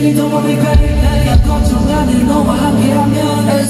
일도 모를 거리 걱정 안해 너와 함께하면 애써